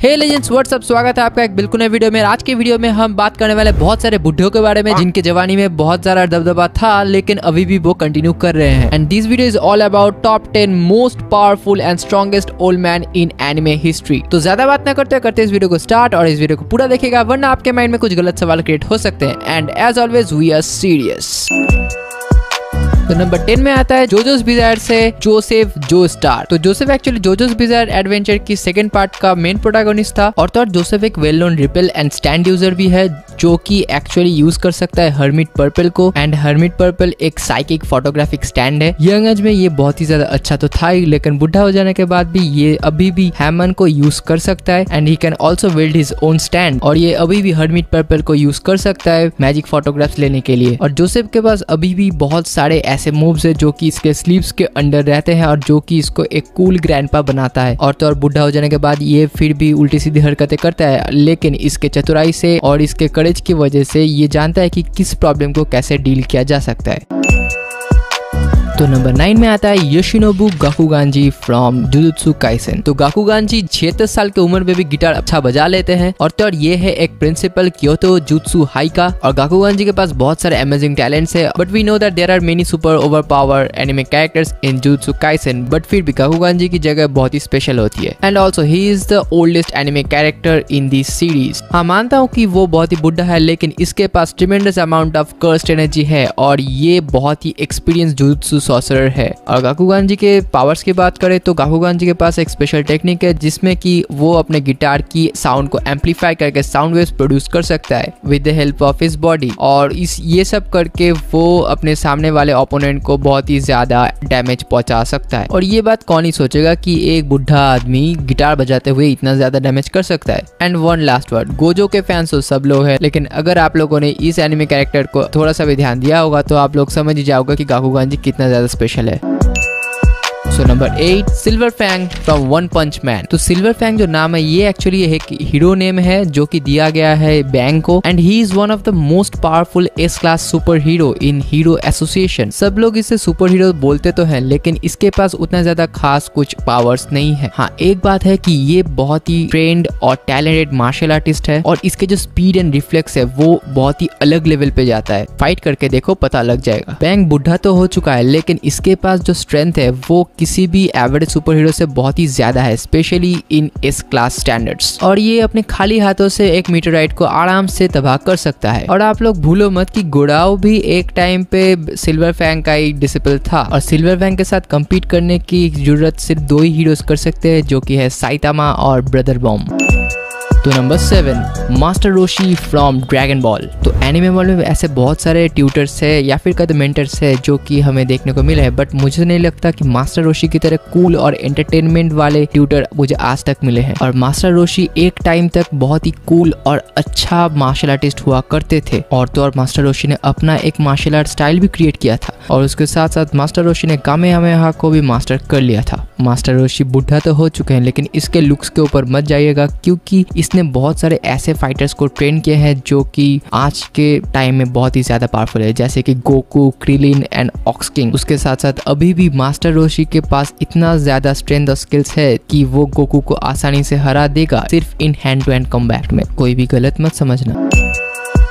हे legends WhatsApp स्वागत है आपका एक बिल्कुल नए वीडियो में। आज के वीडियो में हम बात करने वाले बहुत सारे बुढ़ियों के बारे में जिनके जवानी में बहुत सारा दबदबा था लेकिन अभी भी वो कंटिन्यू कर रहे हैं। And this video is all about top ten most powerful and strongest old man in anime history तो ज़्यादा बात न करते करते इस वीडियो को स्टार्ट और इस वीडियो को पूरा देखेगा वरना आपके माइंड में कुछ गलत सवाल क्रिएट हो सकते हैं। And as always we are serious तो नंबर टेन में आता है जोजोस बिजार से जोसेफ जो स्टार तो Joseph actually JoJo's bizarre adventure की सेकंड पार्ट का मेन प्रोटागोनिस्ट था और तो और जोसेफ एक well known ripple and stand user भी है, जो कि एक्चुअली यूज़ कर सकता है हर्मिट पर्पल को एंड हर्मिट पर्पल एक साइकिक फोटोग्राफिक स्टैंड है। यंग एज में ये बहुत ही ज़्यादा अच्छा तो था ही, लेकिन बुढ़ा हो जाने के बाद भी ये अभी भी हैमन को यूज़ कर सकता है and he can also build his own stand और ये अभी भी हर्मिट पर्पल को यूज़ कर सकता है मैजिक फोटोग्राफ्स लेने के लिए। और जोसेफ के पास अभी भी बहुत सारे ऐसे मूव्स है जो कि इसके स्लीव्स के अंडर रहते हैं और जो कि इसको एक कूल ग्रैंडपा बनाता है। और तो और बुढ़ा हो जाने के बाद ये फिर भी उल्टी सीधी हरकतें करता है, लेकिन इसके चतुराई से और इसके करेज की वजह से ये जानता है कि किस प्रॉब्लम को कैसे डील किया जा सकता है। तो नंबर नाइन में आता है Yoshinobu Gakuganji from Jujutsu Kaisen तो गाकुगांजी छिहत्तर साल की उम्र में भी गिटार अच्छा बजा लेते हैं। और तो और ये है एक प्रिंसिपल क्योतो जुत्सु हाई का और गाकुगांजी के पास बहुत सारे अमेजिंग टैलेंट्स है। But we know that there are many super over power anime characters in Jujutsu Kaisen but फिर भी गाकुगांजी की जगह बहुत ही स्पेशल होती है। And also he is the oldest anime character in this series हाँ मानता हूँ की वो बहुत ही बुढ़ा है, लेकिन इसके पास tremendous amount of cursed energy है। और ये बहुत ही एक्सपीरियंस जुत्सु सॉसरर है। और गाकुगान जी के पावर्स की बात करें तो गाकुगान जी के पास एक स्पेशल टेक्निक है, जिसमें कि वो अपने गिटार की साउंड को एम्पलीफाई करके साउंड वेव्स प्रोड्यूस कर सकता है with the help of his body और इस, ये सब करके वो अपने सामने वाले ओपोनेंट को बहुत ही ज़्यादा डैमेज पहुँचा सकता है। और ये बात कौन ही सोचेगा कि एक बुढ़ा आदमी गिटार बजाते हुए इतना ज़्यादा डैमेज कर सकता है? And one last word Gojo के फैंस तो सब लोग हैं, लेकिन अगर आप लोगों ने इस एनिमे कैरेक्टर को थोड़ा सा भी ध्यान दिया होगा तो आप लोग समझ ही जाओगे कि गाकुगान जी कितना ज़्यादा स्पेशल है। So number eight Silver Fang from One Punch Man तो सिल्वर फैंग जो नाम है, ये एक्चुअली एक हीरो नेम है, जो कि दिया गया है बैंग को and he is one of the most powerful S class super hero in Hero Association सब लोग इसे सुपर हीरो बोलते तो है, लेकिन इसके पास उतना ज़्यादा खास कुछ पावर्स नहीं है। हाँ एक बात है कि ये बहुत ही ट्रेंड और टैलेंटेड मार्शल आर्टिस्ट है, और इसके जो स्पीड एंड रिफ्लेक्स है, वो बहुत ही अलग लेवल पे जाता है। फाइट करके देखो, पता लग जाएगा। बैंग बुढ़ा तो हो चुका है, लेकिन इसके पास जो स्ट्रेंथ है, वो किसी भी एवरेज सुपर हीरो से बहुत ही ज़्यादा है especially in S class standards और ये अपने खाली हाथों से एक मीटराइट को आराम से तबाह कर सकता है। और आप लोग भूलो मत कि गोडाओ भी एक टाइम पे सिल्वर फैंग का एक डिसिपल था। और सिल्वर फैंग के साथ कम्पीट करने की ज़रूरत सिर्फ़ दो ही हीरोज कर सकते हैं, जो कि है साइतामा और ब्रदर बॉम्ब तो number seven master Roshi from Dragon Ball तो एनिमे वर्ल्ड में ऐसे बहुत सारे ट्यूटर्स है या फिर कहते मेंटर्स है जो कि हमें देखने को मिले हैं बट मुझे नहीं लगता कि मास्टर रोशी की तरह कूल और एंटरटेनमेंट वाले ट्यूटर मुझे आज तक मिले हैं। और मास्टर रोशी एक टाइम तक बहुत ही कूल और अच्छा मार्शल आर्टिस्ट हुआ करते थे। और तो और मास्टर रोशी ने अपना एक मार्शल आर्ट स्टाइल भी क्रिएट किया था। और उसके साथ साथ मास्टर रोशी ने कामे हमें को भी मास्टर कर लिया था। मास्टर रोशी बुढ़ा तो हो चुके हैं, लेकिन इसके लुक्स के ऊपर मत जाइएगा, क्योंकि इसने बहुत सारे ऐसे फाइटर्स को ट्रेन किया है जो कि आज के टाइम में बहुत ही ज़्यादा पावरफुल है। जैसे कि गोकू क्रिलिन एंड ऑक्सकिंग उसके साथ साथ अभी भी मास्टर रोशी के पास इतना ज़्यादा स्ट्रेंथ और स्किल्स है कि वो गोकू को आसानी से हरा देगा सिर्फ़ in hand to hand combat में। कोई भी गलत मत समझना।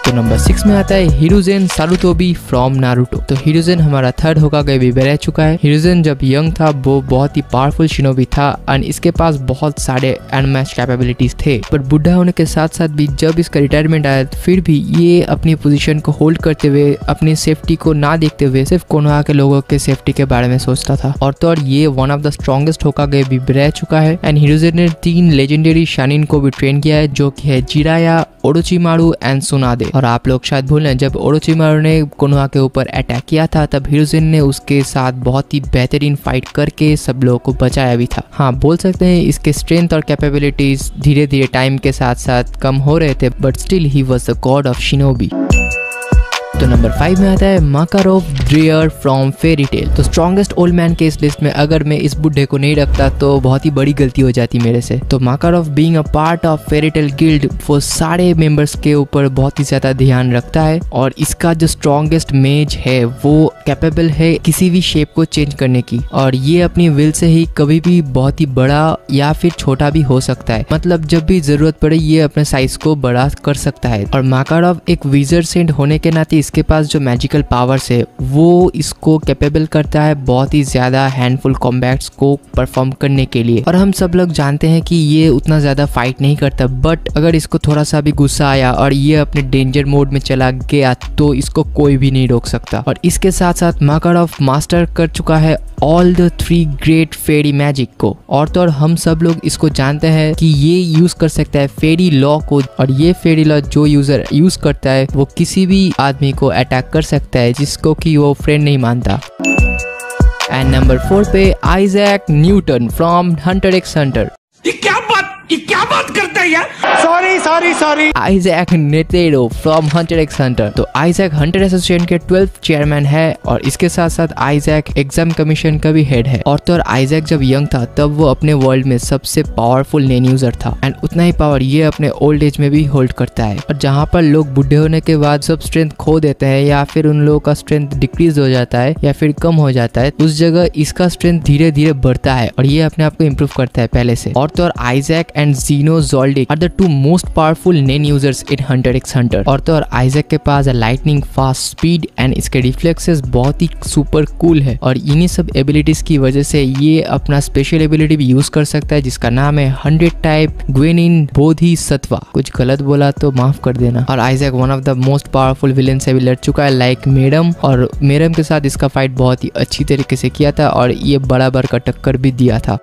तो नंबर सिक्स में आता है हिरोजेन सारुतोबी फ्रॉम नारुतो तो हिरोजेन हमारा थर्ड होगा गए भी रह चुका है। हिरोजेन जब यंग था, वो बहुत ही पावरफुल शिनोबी था एंड इसके पास बहुत सारे अनमैच कैपेबिलिटीज थे। पर बुढ़ा होने के साथ साथ भी जब इसका रिटायरमेंट आया फिर भी ये अपनी पोजीशन को होल्ड करते हुए, अपनी सेफ्टी को ना देखते हुए सिर्फ़ कोनोहा के लोगों के सेफ्टी के बारे में सोचता था। और तो और ये वन ऑफ़ द स्ट्रॉन्गेस्ट होका गए भी रह चुका है। एंड हिरोजेन ने तीन लेजेंडरी शानिन को भी ट्रेन किया है, जो कि है जिराया ओडोचिमारू एंड सुनादे। और आप लोग शायद भूल जब ओडोचिमारू ने कोनोहा के ऊपर अटैक किया था, तब हिरोजिन ने उसके साथ बहुत ही बेहतरीन फाइट करके सब लोगों को बचाया भी था। हाँ बोल सकते हैं इसके स्ट्रेंथ और कैपेबिलिटीज धीरे धीरे टाइम के साथ साथ कम हो रहे थे but still he was the god of shinobi तो नंबर फाइव में आता है Makarov Dreyar from Fairy Tail तो स्ट्रॉन्गेस्ट ओल्ड मैन के इस लिस्ट में अगर मैं इस बुढ़े को नहीं रखता तो बहुत ही बड़ी गलती हो जाती मेरे से। तो Makarov being a part of Fairy Tail guild वो सारे मेंबर्स के ऊपर बहुत ही ज़्यादा ध्यान रखता है और इसका जो स्ट्रॉन्गेस्ट मेज है, वो कैपेबल है किसी भी शेप को चेंज करने की। और ये अपनी विल से ही कभी भी बहुत ही बड़ा या फिर छोटा भी हो सकता है। मतलब जब भी ज़रूरत पड़े, ये अपने साइज़ को बड़ा कर सकता है। और माकारोव एक विजर सेंट होने के नाते इसके पास जो मैजिकल पावर्स है, वो इसको कैपेबल करता है बहुत ही ज़्यादा हैंडफुल कॉम्बैट्स को परफॉर्म करने के लिए। और हम सब लोग जानते हैं कि ये उतना ज़्यादा फाइट नहीं करता बट अगर इसको थोड़ा सा भी गुस्सा आया और ये अपने डेंजर मोड में चला गया तो इसको कोई भी नहीं रोक सकता। और इसके साथ साथ माकारोव मास्टर कर चुका है all the three great fairy magic को। और तो और हम सब लोग इसको जानते हैं कि ये यूज़ कर सकता है फेरी लॉ को। और ये फेरी लॉ जो यूज़र यूज़ करता है, वो किसी भी आदमी को अटैक कर सकता है, जिसको कि वो फ्रेंड नहीं मानता। एंड नंबर फोर पे Isaac Newton from Hunter x Hunter बात करता है यार। Sorry sorry sorry Isaac Netero from Hunter x Hunter तो आइजैक हंटर एसोसिएशन के ट्वेल्थ चेयरमैन है और इसके साथ साथ आइजैक एग्ज़ाम कमीशन का भी हेड है। और तो और आइजैक जब यंग था तब वो अपने वर्ल्ड में सबसे पावरफुल नेन यूज़र था। एंड उतना ही पावर ये अपने ओल्ड एज में भी होल्ड करता है। और जहाँ पर लोग बुढ़े होने के बाद सब स्ट्रेंथ खो देते हैं या फिर उन लोगों का स्ट्रेंथ डिक्रीज हो जाता है या फिर कम हो जाता है उस जगह इसका स्ट्रेंथ धीरे धीरे बढ़ता है और ये अपने आप को इम्प्रूव करता है पहले से। और तो और Isaac and Zeno Zoldyck are the two most powerful nen users in Hunter x Hunter और तो और आइजैक के पास लाइटनिंग फास्ट स्पीड एंड इसके रिफ्लेक्सेस बहुत ही सुपर कूल है। और इन्हीं सब एबिलिटीज की वजह से ये अपना स्पेशल एबिलिटी भी यूज़ कर सकता है, जिसका नाम है hundred type Guanyin Bodhisattva कुछ गलत बोला तो माफ़ कर देना। और Isaac one of the most powerful villain से भी लड़ चुका है लाइक मेडम और मेडम के साथ इसका फाइट बहुत ही अच्छी तरीके से किया था और ये बराबर का टक्कर भी दिया था।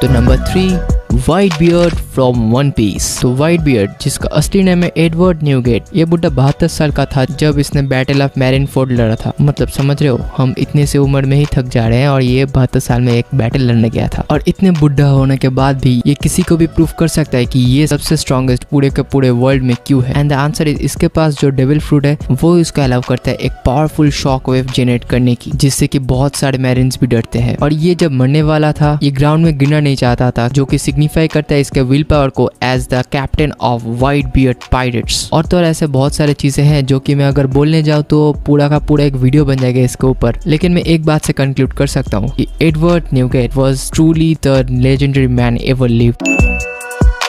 तो number three Whitebeard from One Piece तो वाइट बियर्ड जिसका असली नाम है एडवर्ड न्यूगेट ये बुढ़ा बहत्तर साल का था जब इसने बैटल ऑफ़ मैरिन फोर्ड लड़ा था। मतलब समझ रहे हो, हम इतने से उम्र में ही थक जा रहे हैं और ये बहत्तर साल में एक बैटल लड़ने गया था। और इतने बुढ़ा होने के बाद भी ये किसी को भी प्रूफ कर सकता है की ये सबसे स्ट्रॉन्गेस्ट पूरे के पूरे वर्ल्ड में क्यों है। एंड द आंसर इज़ इसके पास जो डेविल फ्रूट है, वो इसको अलाउ करता है एक पावरफुल शॉक वेव जनरेट करने की, जिससे की बहुत सारे मैरिन्स भी डरते हैं। और ये जब मरने वाला था, ये ग्राउंड में गिरना नहीं चाहता था, जो कि सिग्निफाई करता है इसके विल पावर को as the captain of Whitebeard pirates और तो और ऐसे बहुत सारे चीज़ें हैं जो कि मैं अगर बोलने जाऊँ तो पूरा का पूरा एक वीडियो बन जाएगा इसके ऊपर. लेकिन मैं एक बात से कंक्लूड कर सकता हूँ कि Edward Newgate was truly the legendary man ever live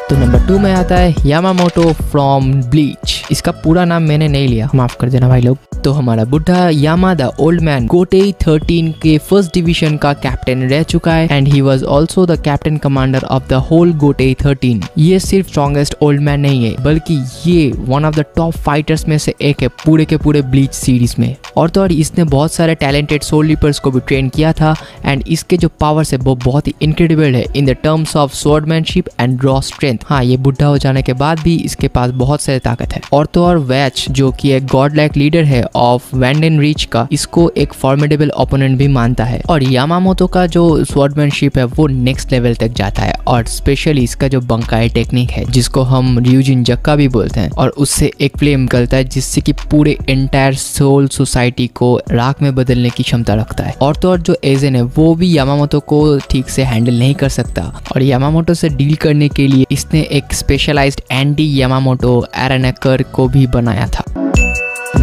तो नंबर टू में आता है यामामोटो फ्रॉम ब्लीच इसका पूरा नाम मैंने नहीं लिया. माफ़ कर देना भाई लोग. तो हमारा बुढ़ा Yama the old man Gotei thirteen के फ़र्स्ट डिवीज़न का कैप्टन रह चुका है and he was also the captain commander of the whole Gotei thirteen ये सिर्फ़ स्ट्रॉन्गेस्ट ओल्ड मैन नहीं है, बल्कि ये one of the top fighters में से एक है पूरे के पूरे ब्लीच सीरीज़ में. और तो और इसने बहुत सारे टैलेंटेड सोल लीपर्स को भी ट्रेन किया था एंड इसके जो पावर्स है वो बहुत ही इनक्रेडिबल है in the terms of swordsmanship and raw strength हाँ ये बुढ़ा हो जाने के बाद भी इसके पास बहुत सारी ताकत है। और तो और वैच जो कि एक गॉड लाइक लीडर है ऑफ़ वैंडन रीच का, इसको एक फॉर्मेडेबल ओपोनेंट भी मानता है। और यामामोतो का जो स्वॉर्डमैनशिप है, वो नेक्स्ट लेवल तक जाता है। और स्पेशली इसका जो बंकाई टेक्निक है, जिसको हम रियूजिन जक्का भी बोलते हैं, और उससे एक फ्लेम निकलता है, जिससे कि पूरे एंटायर सोल सोसाइटी को राख में बदलने की क्षमता रखता है। और तो और जो एजेन है, वो भी यामामोतो को ठीक से हैंडल नहीं कर सकता। और यामामोटो से डील करने के लिए इसने एक स्पेशलाइज्ड एंटी यामामोटो एरानेकर को भी बनाया था।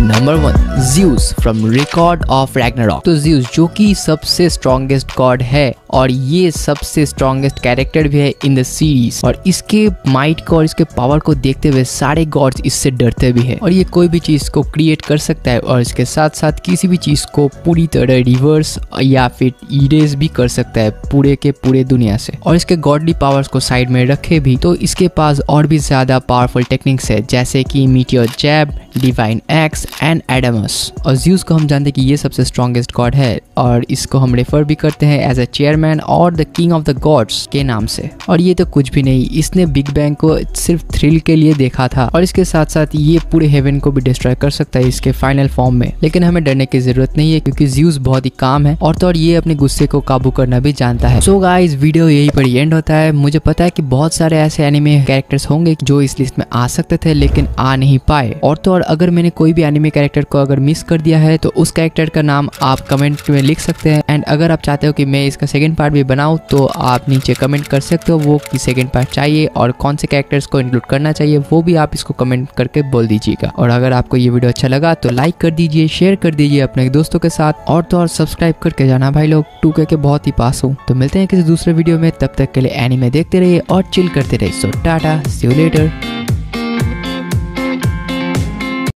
Number one Zeus from Record of Ragnarok तो ज्यूस जो कि सबसे स्ट्रॉन्गेस्ट गॉड है, और ये सबसे स्ट्रॉन्गेस्ट कैरेक्टर भी है इन द सीरीज़ और इसके माइट को और इसके पावर को देखते हुए सारे गॉड्स इससे डरते भी है। और ये कोई भी चीज़ को क्रिएट कर सकता है और इसके साथ साथ किसी भी चीज़ को पूरी तरह रिवर्स या फिर इरेज भी कर सकता है पूरे के पूरे दुनिया से। और इसके गॉडली पावर्स को साइड में रखे भी तो इसके पास और भी ज़्यादा पावरफुल टेक्निक्स है, जैसे कि meteor jab divine axe and Adamas. और ज्यूस को हम जानते हैं कि ये सबसे स्ट्रॉन्गेस्ट गॉड है। और इसको हम रेफर भी करते हैं एज अ चेयरमैन और the king of the gods के नाम से। और ये तो कुछ भी नहीं, इसने बिग बैंग को सिर्फ़ थ्रिल के लिए देखा था और इसके साथ साथ ये पूरे हेवन को भी डिस्ट्रॉय कर सकता है इसके फाइनल फॉर्म में। लेकिन हमें डरने की ज़रूरत नहीं है क्योंकि ज्यूस बहुत ही काम है और तो और ये अपने गुस्से को काबू करना भी जानता है। सो गाइस वीडियो यही पर एंड होता है। मुझे पता है कि बहुत सारे ऐसे एनिमे कैरेक्टर्स होंगे जो इस लिस्ट में आ सकते थे लेकिन आ नहीं पाए। और तो और अगर मैंने कोई भी एनिमे कैरेक्टर को अगर मिस कर दिया है तो उस कैरेक्टर का नाम आप कमेंट में लिख सकते हैं। एंड अगर आप चाहते हो कि मैं इसका सेकेंड पार्ट भी बनाऊँ तो आप नीचे कमेंट कर सकते हो वो कि सेकंड पार्ट चाहिए और कौन से कैरेक्टर्स को इंक्लूड करना चाहिए, वो भी आप इसको कमेंट करके बोल दीजिएगा। और अगर आपको ये वीडियो अच्छा लगा तो लाइक कर दीजिए शेयर कर दीजिए अपने दोस्तों के साथ और तो और सब्सक्राइब करके जाना भाई लोग। टू के बहुत ही पास हूँ। तो मिलते हैं किसी दूसरे वीडियो में। तब तक के लिए एनिमे देखते रहिए और चिल करते रहिए। सो टाटा सी लेटर